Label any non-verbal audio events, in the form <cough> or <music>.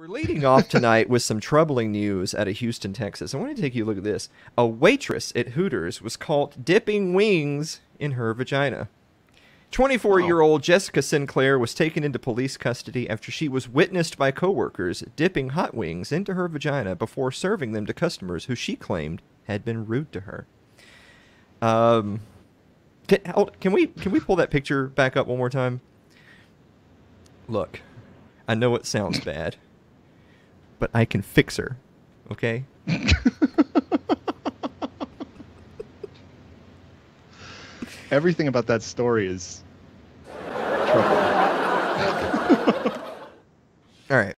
We're leading off tonight with some troubling news out of Houston, Texas. I want to take you a look at this. A waitress at Hooters was caught dipping wings in her vagina. 24 year old Jessica Sinclair was taken into police custody after she was witnessed by coworkers dipping hot wings into her vagina before serving them to customers who she claimed had been rude to her. Um, can, can we can we pull that picture back up one more time? Look, I know it sounds bad, but I can fix her. Okay? <laughs> Everything about that story is trouble. <laughs> All right.